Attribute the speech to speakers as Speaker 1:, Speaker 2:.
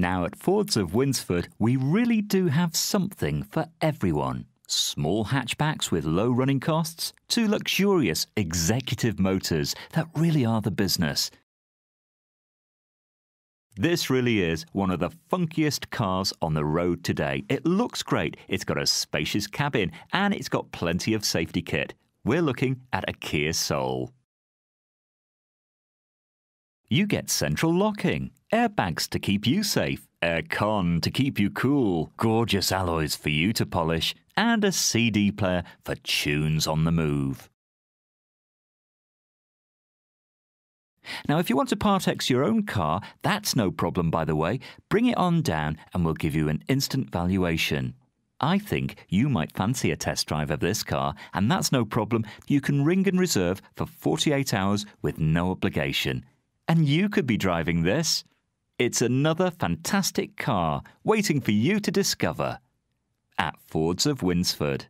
Speaker 1: Now, at Fords of Winsford, we really do have something for everyone. Small hatchbacks with low running costs to luxurious executive motors that really are the business. This really is one of the funkiest cars on the road today. It looks great, it's got a spacious cabin, and it's got plenty of safety kit. We're looking at a Kia Soul. You get central locking, airbags to keep you safe, aircon to keep you cool, gorgeous alloys for you to polish, and a CD player for tunes on the move. Now, if you want to part-ex your own car, that's no problem, by the way. Bring it on down and we'll give you an instant valuation. I think you might fancy a test drive of this car, and that's no problem. You can ring and reserve for 48 hours with no obligation. And you could be driving this. It's another fantastic car waiting for you to discover at Fords of Winsford.